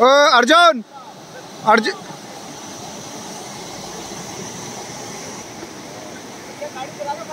ओ Arjun! Arjun